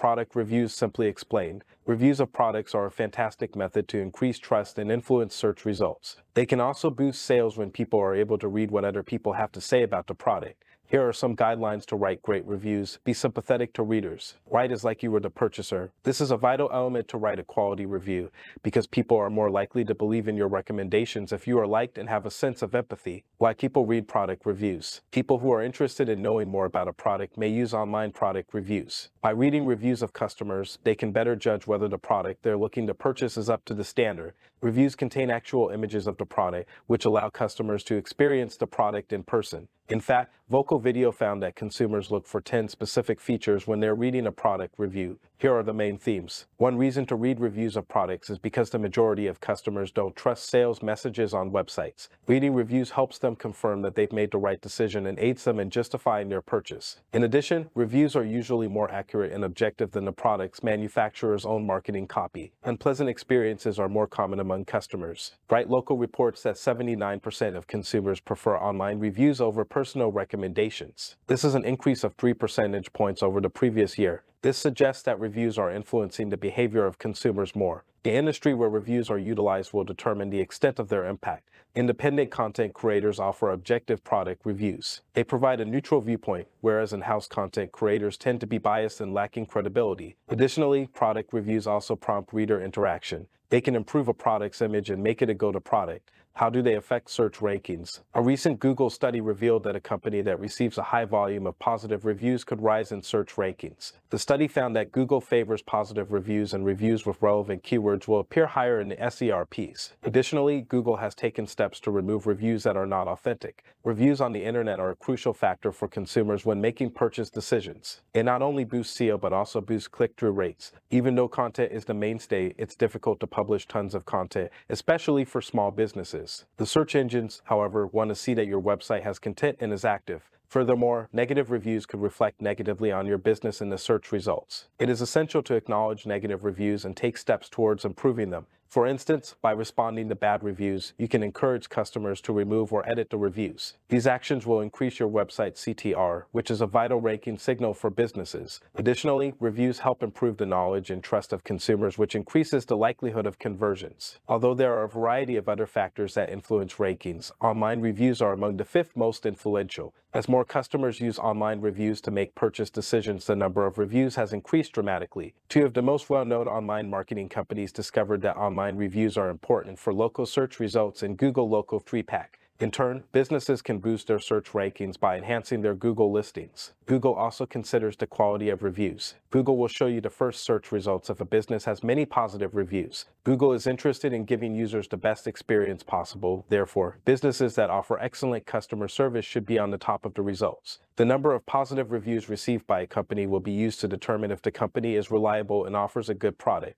Product reviews simply explained. Reviews of products are a fantastic method to increase trust and influence search results. They can also boost sales when people are able to read what other people have to say about the product. Here are some guidelines to write great reviews. Be sympathetic to readers. Write as like you were the purchaser. This is a vital element to write a quality review because people are more likely to believe in your recommendations if you are liked and have a sense of empathy. Why people read product reviews. People who are interested in knowing more about a product may use online product reviews. By reading reviews of customers, they can better judge whether the product they're looking to purchase is up to the standard. Reviews contain actual images of the product, which allow customers to experience the product in person. In fact, Vocal Video found that consumers look for 10 specific features when they're reading a product review. Here are the main themes. One reason to read reviews of products is because the majority of customers don't trust sales messages on websites. Reading reviews helps them confirm that they've made the right decision and aids them in justifying their purchase. In addition, reviews are usually more accurate and objective than the product's manufacturer's own marketing copy. Unpleasant experiences are more common among customers. Bright Local reports that 79% of consumers prefer online reviews over personal recommendations. This is an increase of 3 percentage points over the previous year. This suggests that reviews are influencing the behavior of consumers more. The industry where reviews are utilized will determine the extent of their impact. Independent content creators offer objective product reviews. They provide a neutral viewpoint, whereas in-house content creators tend to be biased and lacking credibility. Additionally, product reviews also prompt reader interaction. They can improve a product's image and make it a go-to product. How do they affect search rankings? A recent Google study revealed that a company that receives a high volume of positive reviews could rise in search rankings. The study found that Google favors positive reviews and reviews with relevant keywords will appear higher in the SERPs. Additionally, Google has taken steps to remove reviews that are not authentic. Reviews on the internet are a crucial factor for consumers when making purchase decisions. It not only boosts SEO but also boosts click-through rates. Even though content is the mainstay, it's difficult to publish tons of content, especially for small businesses. The search engines, however, want to see that your website has content and is active. Furthermore, negative reviews could reflect negatively on your business in the search results. It is essential to acknowledge negative reviews and take steps towards improving them. For instance, by responding to bad reviews, you can encourage customers to remove or edit the reviews. These actions will increase your website CTR, which is a vital ranking signal for businesses. Additionally, reviews help improve the knowledge and trust of consumers, which increases the likelihood of conversions. Although there are a variety of other factors that influence rankings, online reviews are among the fifth most influential. As more customers use online reviews to make purchase decisions, the number of reviews has increased dramatically. Two of the most well-known online marketing companies discovered that online online reviews are important for local search results in Google Local 3-Pack. In turn, businesses can boost their search rankings by enhancing their Google listings. Google also considers the quality of reviews. Google will show you the first search results if a business has many positive reviews. Google is interested in giving users the best experience possible. Therefore, businesses that offer excellent customer service should be on the top of the results. The number of positive reviews received by a company will be used to determine if the company is reliable and offers a good product.